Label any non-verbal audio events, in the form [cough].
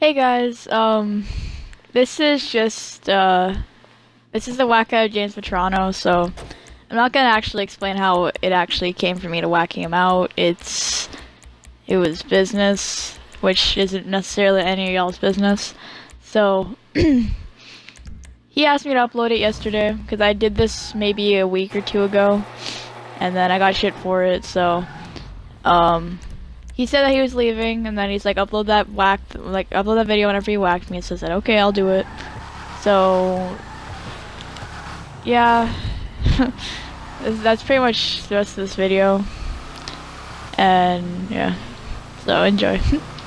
Hey guys, um, this is just, uh, this is the whack out of James Vetrano, so I'm not gonna actually explain how it actually came for me to whacking him out. It's, it was business, which isn't necessarily any of y'all's business. So, [clears throat] he asked me to upload it yesterday, because I did this maybe a week or two ago, and then I got shit for it, so, um, he said that he was leaving, and then he's like, upload that whack, like, upload that video whenever you whacked me. So I said, okay, I'll do it. So, yeah, [laughs] that's pretty much the rest of this video. And, yeah, so enjoy. [laughs]